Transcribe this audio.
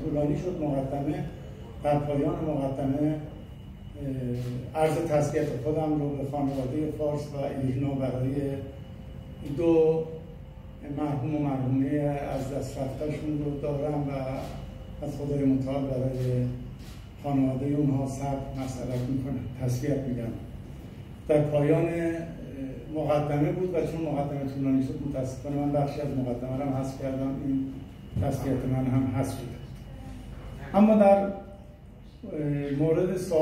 طولانی شد مقدمه در پایان مقدمه عرض تسلیت خودم رو به خانواده فارس و ایرنا برای دو مرحوم و مرحومه از دست رفتشون رو دارم و از خدای متعال برای خانواده اونها صبر مسئلت می‌کنم تسلیت میگم در پایان مقدمه بود و چون مقدمه طولانی شد متاسفانه من بخشی از مقدمه رو هم حذف کردم این تسلیت من هم حذف شده. اما در مورد سوال